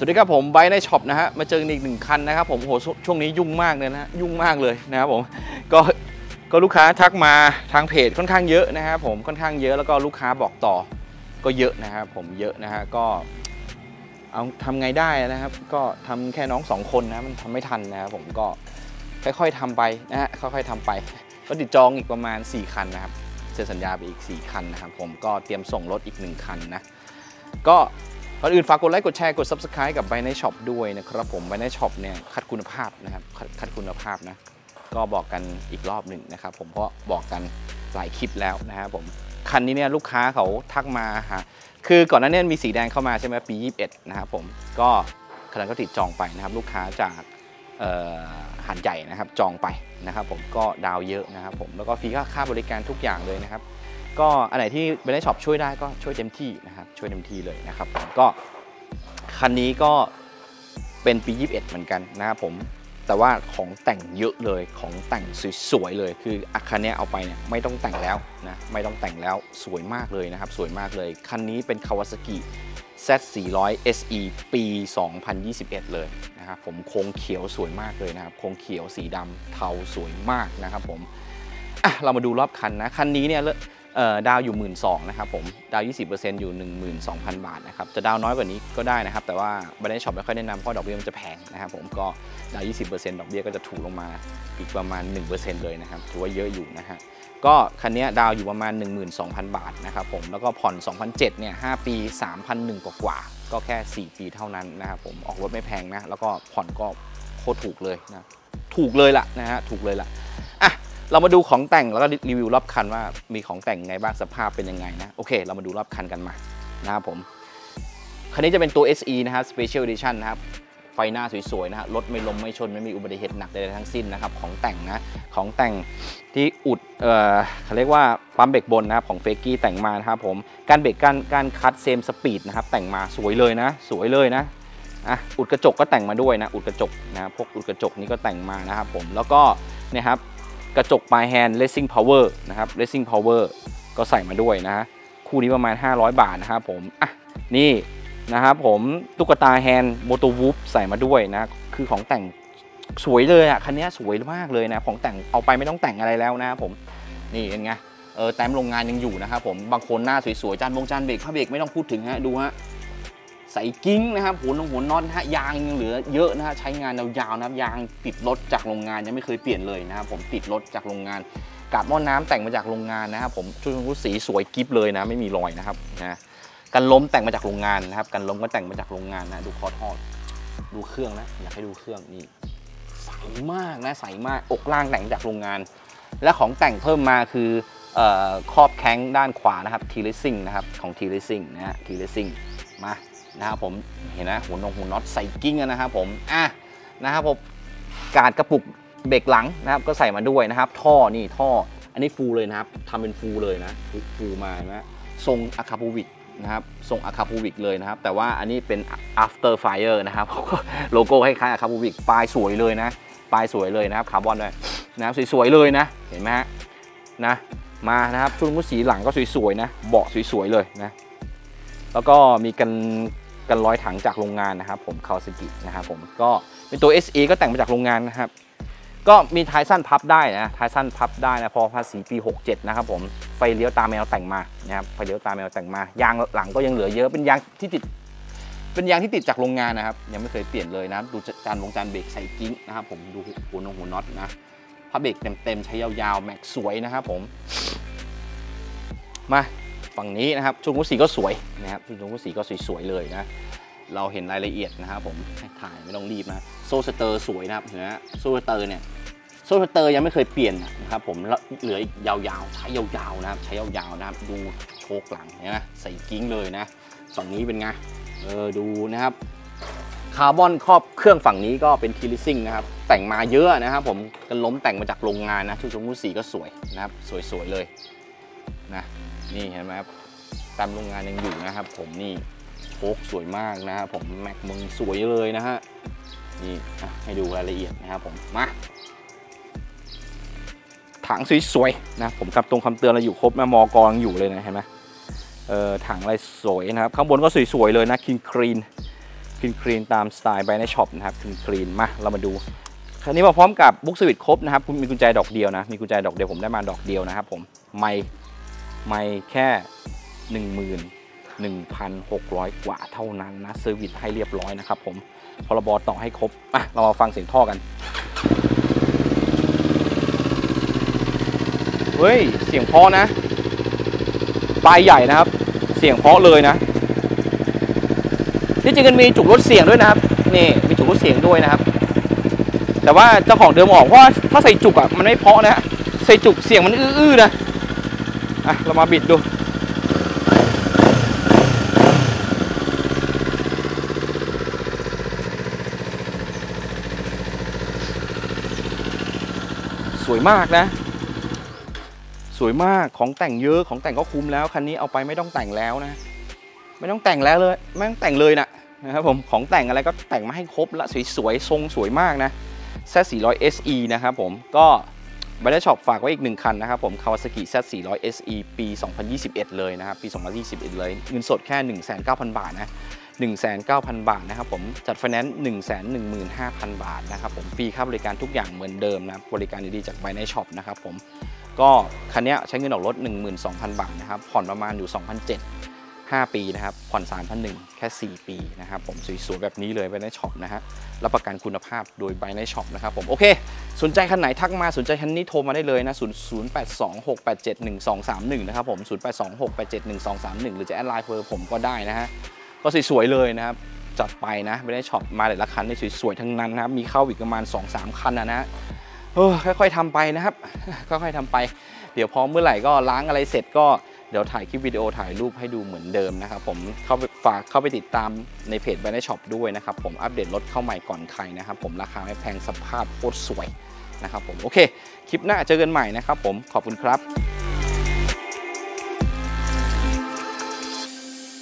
สวัสดีครับผมไบในช็อปนะฮะมาเจออีกหนึ่งคันนะครับผมโหช่วงนี้ยุ่งมากเลยนะยุ่งมากเลยนะครับผมก็ก็ลูกค้าทักมาทางเพจค่อนข้างเยอะนะครับผมค่อนข้างเยอะแล้วก็ลูกค้าบอกต่อก็เยอะนะครับผมเยอะนะฮะก็เอาทำไงได้นะครับ ก็ทำแค่น้องสองคนนะมันทำไม่ทันนะครับผมก็ค่อยๆทำไปนะฮะค่อยๆทำไป ก็ติดจองอีกประมาณ 4 คันนะครับเซ็นสัญญาไปอีก 4 คันนะครับผมก็เตรียมส่งรถอีก 1 คันนะก็ ก่อนอื่นฝากกดไลค์กดแชร์กด Subscribe กับ b บในช็อปด้วยนะครับผม b บในช็อปเนี่ยคัดคุณภาพนะครับคัดคัดคุณภาพนะ ก็บอกกันอีกรอบหนึ่งนะครับผมเพราะบอกกันหลายคลิปแล้วนะครับผมคันนี้เนี่ยลูกค้าเขาทักมาหาคือก่อนหน้านี้มีสีแดงเข้ามาใช่ไหมปี 21 นะครับผมก็คันนั้นก็ติดจองไปนะครับ ลูกค้าจากหาดใหญ่นะครับจองไปนะครับผมก็ดาวน์เยอะนะครับผมแล้วก็ฟรีค่าค่าบริการทุกอย่างเลยนะครับ ก็อันไหนที่เบนช็อปช่วยได้ก็ช่วยเต็มที่นะครับช่วยเต็มที่เลยนะครับก็คันนี้ก็เป็นปี 21 เหมือนกันนะครับผมแต่ว่าของแต่งเยอะเลยของแต่งสวยๆเลย คืออะคันนี้เอาไปเนี่ยไม่ต้องแต่งแล้วนะไม่ต้องแต่งแล้วสวยมากเลยนะครับสวยมากเลย คันนี้เป็น Kawasaki Z 400 SE ปี 2021 เลยนะครับผมโครงเขียวสวยมากเลยนะครับโครงเขียวสีดำเทาสวยมากนะครับผมอะเรามาดูรอบคันนะ คันนี้เนี่ยเอ่อ ดาวอยู่ 1 2ื่นนะครับผมดาว 20%อยู่ 12,000 บาทนะครับจะดาวน้อยกว่านี้ก็ได้นะครับ แต่ว่าบันไดช็อปไม่ค่อยแนะนำเพราะดอกเบี้ยมันจะแพงนะครับผมก็ดาว 20%ดอกเบี้ยก็จะถูกลงมาอีกประมาณ 1%เลยนะครับถือว่าเยอะอยู่นะฮะก็คันนี้ดาวอยู่ประมาณ 12,000 บาทนะครับผมแล้วก็ผ่อน 2,007เนี่ย5ปี 3,001กว่าๆก็แค่ 4 ปีเท่านั้นนะครับผมออกรถไม่แพงนะแล้วก็ผ่อนก็โคตรถูกเลยนะถูกเลยล่ะนะฮะถูกเลยล่ะ เรามาดูของแต่งแล้วก็รีวิวรอบคันว่ามีของแต่งไงบ้างสภาพเป็นยังไงนะโอเค เรามาดูรอบคันกันมานะครับผมคันนี้จะเป็นตัว SE นะครับ Special Edition นะครับไฟหน้าสวยๆนะฮะรถไม่ล้มไม่ชนไม่มีอุบัติเหตุหนักใดๆทั้งสิ้นนะครับของแต่งนะของแต่งที่อุดเอ่อเขาเรียกว่าปั๊มเบรกบนนะครับของเฟกกี้แต่งมานะครับผมการเบรกการการคัดเซมสปีดนะครับแต่งมาสวยเลยนะ สวยเลยนะอะอุดกระจกก็แต่งมาด้วยนะอุดกระจกนะพวกอุดกระจกนี้ก็แต่งมานะครับผมแล้วก็เนี่ยครับ กระจกปลายแฮนด์ Racing Power นะครับ Racing Power ก็ใส่มาด้วยนะคู่นี้ประมาณ 500 บาทนะครับผมอะนี่นะครับผมตุ๊กตาแฮนด์ Motowolf ใส่มาด้วยนะ คือของแต่งสวยเลยอะคันนี้สวยมากเลยนะ ของแต่งเอาไปไม่ต้องแต่งอะไรแล้วนะครับผมนี่เป็นไงเออแต้มโรงงานยังอยู่นะครับผมบางคนหน้าสวยๆจานวงจานเบรกผ้าเบรกไม่ต้องพูดถึงฮะดูฮะ ใส่กิ้งนะครับหัวนงหัวน็อตนะฮะยางยังเหลือเยอะนะฮะใช้งานยาวๆนะครับยางติดรถจากโรงงานยังไม่เคยเปลี่ยนเลยนะครับผมติดรถจากโรงงานกาบหม้อน้ำแต่งมาจากโรงงานนะครับผมชุดชุดสีสวยกิฟเลยนะไม่มีรอยนะครับนะกันล้มแต่งมาจากโรงงานนะครับกันล้มก็แต่งมาจากโรงงานนะดูคอทอดดูเครื่องนะอยากให้ดูเครื่องนี่ใสมากนะใสมากอกล่างแต่งจากโรงงาน และของแต่งเพิ่มมาคือเอ่อครอบแข้งด้านขวานะครับทีเลซิ่งนะครับของทีเลซิ่งนะฮะทีเลซิ่งมา นะครับผมเห็นนะหัวนงหัวน็อตใสกิ๊งนะครับผมอะนะครับผมการ์ดกระปุกเบรกหลังนะครับก็ใส่มาด้วยนะครับ ท่อนี่ท่ออันนี้ full เลยนะครับทำเป็น full เลยนะ full มานะทรง Akrapovic นะครับทรง Akrapovic เลยนะครับ แต่ว่าอันนี้เป็น after fire นะครับโลโก้คล้ายๆ Akrapovic ปลายสวยเลยนะปลายสวยเลยนะครับคาร์บอนด้วยนะครับสวยๆเลยนะเห็นไหมฮะนะมานะครับชุดมุดสีหลังก็สวยๆนะเบาะสวยๆเลยนะแล้วก็มีกัน กันร้อยถังจากโรงงานนะครับผมคาวสกินะครับผมก็เป็นตัว SE ก็แต่งมาจากโรงงานนะครับก็มีท้ายสั้นพับได้นะท้ายสั้นพับได้นะพอภาษีปี 67 นะครับผมไฟเลี้ยวตาแมวแต่งมานะครับไฟเลี้ยวตาแมวแต่งมายางหลังก็ยังเหลือเยอะเป็นยางที่ติดเป็นยางที่ติดจากโรงงานนะครับ ยังไม่เคยเปลี่ยนเลยนะ ดูจานวงจานเบรกใสกิ๊งนะครับผมดูหัวนงหัวน็อตนะผ้าเบรกเต็มๆใช้ยาวๆแม็กสวยนะครับผมมา ฝั่งนี้นะครับชุดหมู่สีก็สวยนะครับชุดหมู่สีก็สวยๆเลยนะเราเห็นรายละเอียดนะครับผมถ่ายไม่ต้องรีบนะโซ่สเตอร์สวยนะครับเห็นไหมโซ่สเตอร์เนี่ยโซ่สเตอร์ยังไม่เคยเปลี่ยนนะครับผมเหลืออีกยาวๆใช้ยาวๆนะครับใช้ยาวๆนะครับดูโชคหลังเห็นไหมใส่กิ้งเลยนะฝั่งนี้เป็นไงเออดูนะครับคาร์บอนครอบเครื่องฝั่งนี้ก็เป็นทีลิซิ่งนะครับแต่งมาเยอะนะครับผมกันล้มแต่งมาจากโรงงานนะชุดมุสีก็สวยนะครับสวยๆเลยนะ นี่เห็นไหมครับตามโรงงานยังอยู่นะครับ ผมนี่โชคสวยมากนะครับผมแม็กมึงสวยเลยนะฮะนี่ให้ดูรายละเอียดนะครับผมมาถังสวยๆนะผมคำตรงคำเตือนเราอยู่ครบแม้ มอก. ยังอยู่เลยนะเห็นไหมเอ่อถังอะไรสวยนะครับ ข้างบนก็สวยๆเลยนะ clean clean clean clean ตามสไตล์ไบในช็อปนะครับ clean clean มาเรามาดูคันนี้มาพร้อมกับ book service ครบนะครับมีกุญแจดอกเดียวนะมีกุญแจดอกเดียวผมได้มาดอกเดียวนะครับผมไม่ ไมล์แค่ 11,600 กว่าเท่านั้นนะ service ให้เรียบร้อยนะครับผมพรบต่อให้ครบอะเรามาฟังเสียงท่อกัน เฮ้ย เสียงเพาะนะ ปลายใหญ่นะครับ เสียงเพาะเลยนะ ที่จริงมันมีจุกลดเสียงด้วยนะครับ นี่มีจุกลดเสียงด้วยนะครับ แต่ว่าเจ้าของเดิมออกเพราะว่าถ้าใส่จุกอะมันไม่เพาะนะฮะใส่จุกเสียงมันอื้อๆนะ อะเรามาบิดดูสวยมากนะ สวยมากของแต่งเยอะของแต่งก็คุ้มแล้วคันนี้เอาไปไม่ต้องแต่งแล้วนะ ไม่ต้องแต่งแล้วเลยไม่ต้องแต่งเลยนะนะครับผมของแต่งอะไรก็แต่งมาให้ครบละสวยๆทรงสวยมากนะ Z 400 SE นะครับผมก็ บัตรช็อปฝากไว้อีกหนึ่งคันนะครับผม Kawasaki Z 400 SE ปี 2021 เลยนะครับ ปี 2021 เลยเงินสดแค่ 19,000บาทนะ 19,000 บาทนะครับผมจัดไฟแนนซ์115,000 บาทนะครับผมฟรีค่าบริการทุกอย่างเหมือนเดิมนะบริการดีๆจากไบในช็อปนะครับผมก็คันนี้ใช้เงินออกรถ 12,000 บาทนะครับผ่อนประมาณอยู่2,700 5ปีนะครับผ่อน3,001แค่ 4 ปีนะครับผมสวยๆแบบนี้เลยไบในช็อปนะฮะรับประกันคุณภาพโดยไบในช็อปนะครับผมโอเค สนใจคันไหนทักมาสนใจคันนี้โทรมาได้เลยนะ 0 0 8 2 6 8 7 1 2 3 1 นะครับผม 0 8 2 6 8 7 1 2 3 1 หรือจะแอดไลน์เบอร์ผมก็ได้นะฮะ ก็สวยๆเลยนะครับ จัดไปนะ ไม่ได้ช็อปมาแต่ละคันนี่สวยๆทั้งนั้นนะครับ มีเข้าอีกประมาณ 2-3 คันนะนะค่อยๆทำไปนะครับ ค่อยๆทำไป เดี๋ยวพอเมื่อไหร่ก็ล้างอะไรเสร็จก็ เดี๋ยวถ่ายคลิปวิดีโอถ่ายรูปให้ดูเหมือนเดิมนะครับผมเข้าไปฝากเข้าไปติดตามในเพจไบในช็อปด้วยนะครับผมอัปเดตรถเข้าใหม่ก่อนใครนะครับผมราคาไม่แพงสภาพโคตรสวยนะครับผมโอเค คลิปหน้าเจอกันใหม่นะครับผมขอบคุณครับ